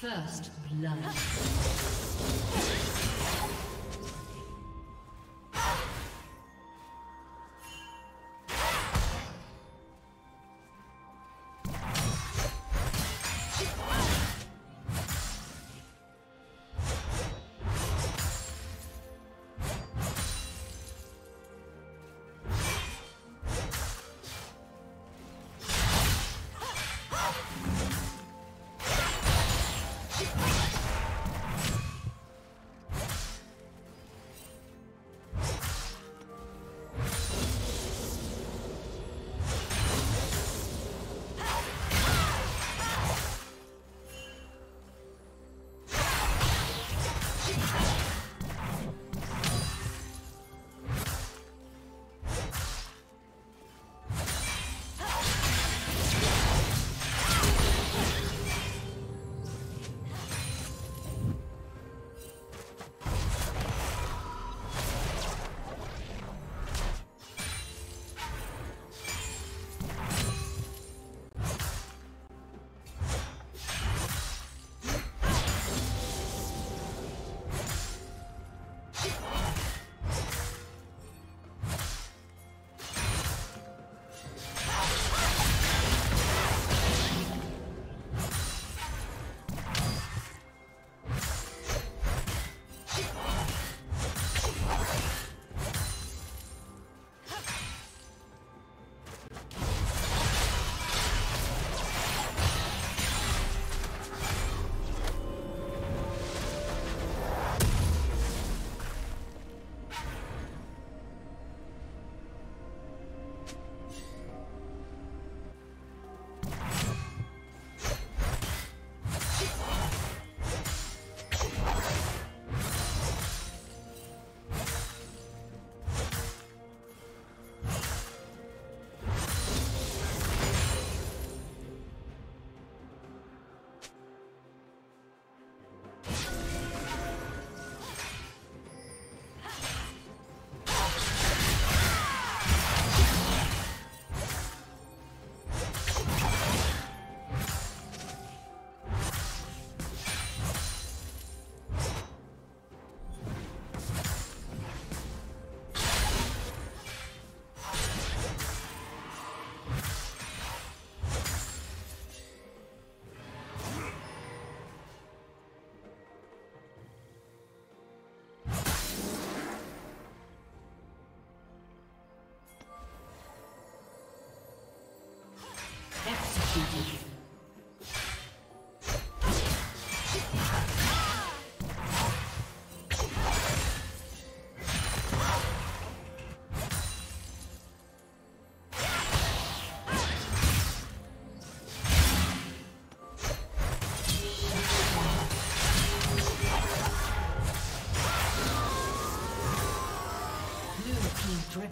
First blood.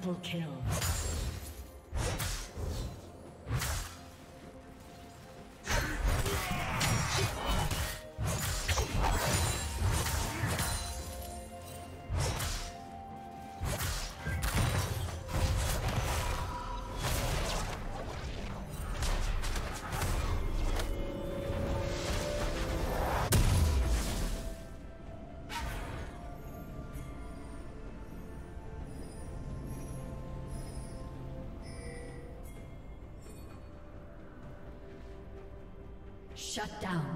Triple kill. Shut down.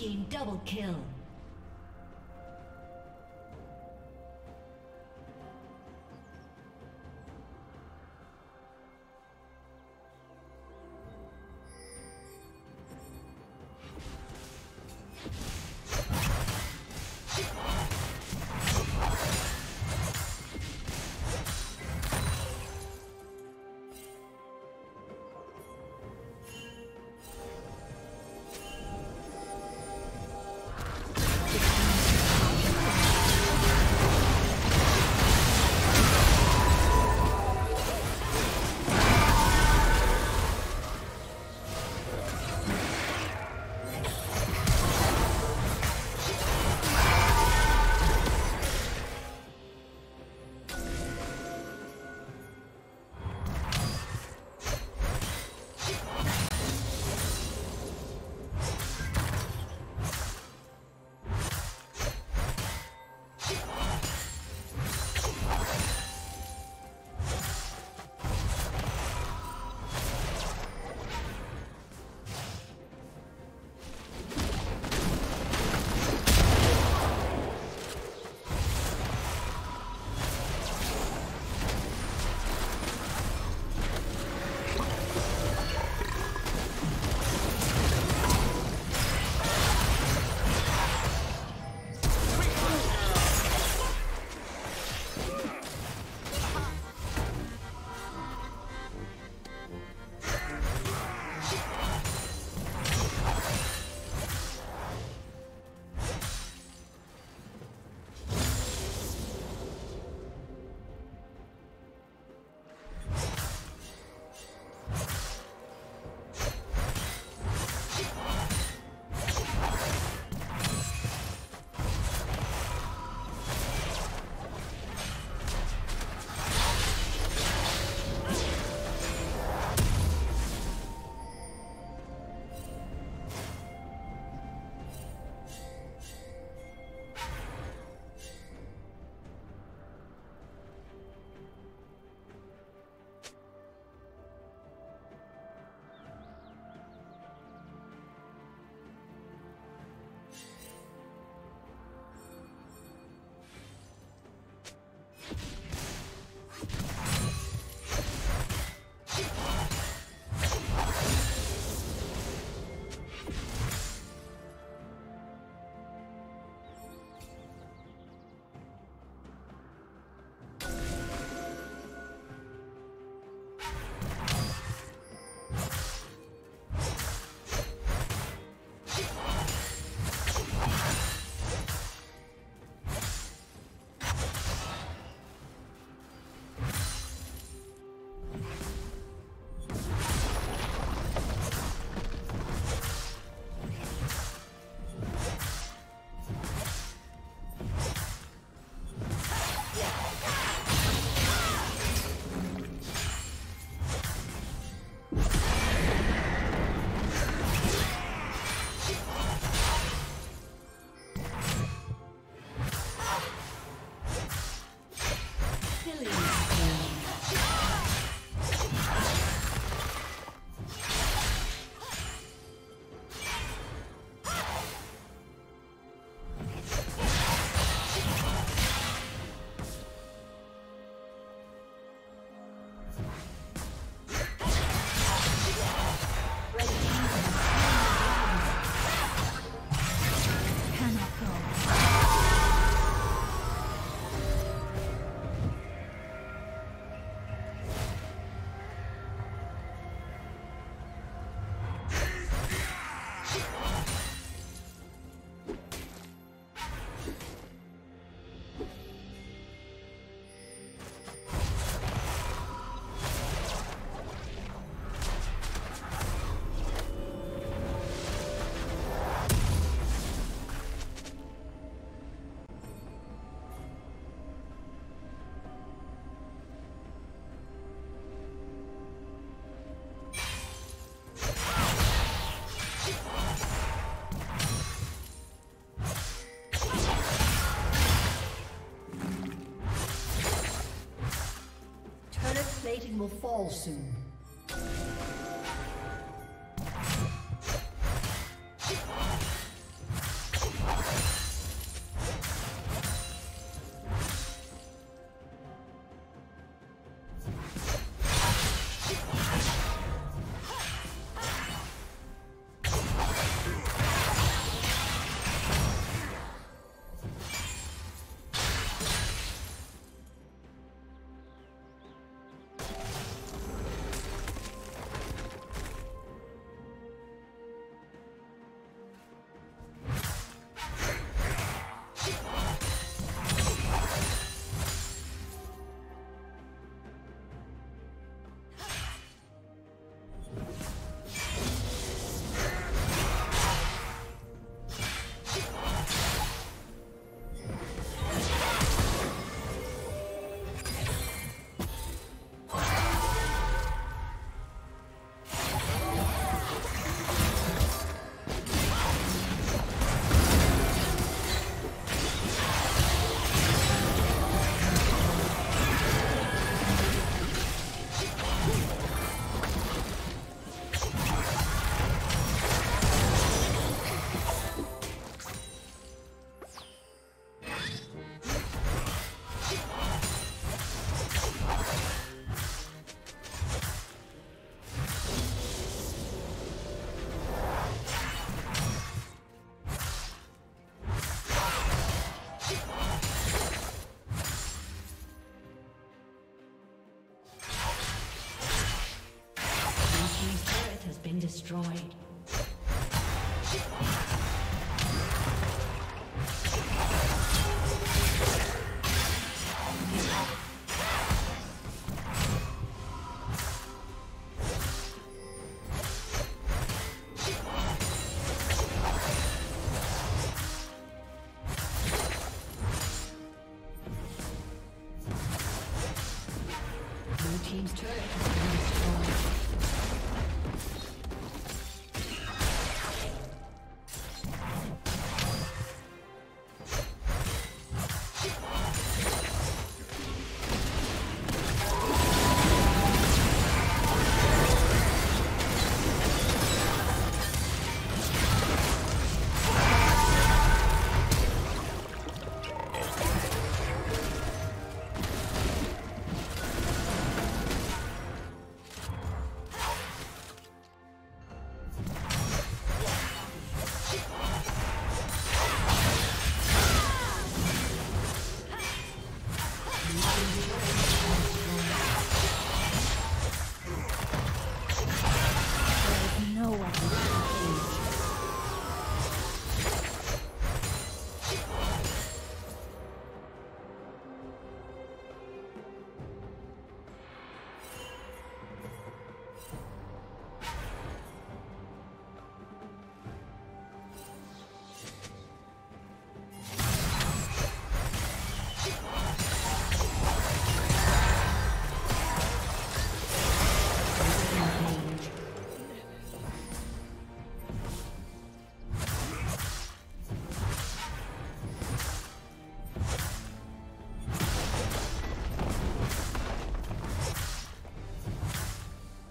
Team double kill. Will fall soon.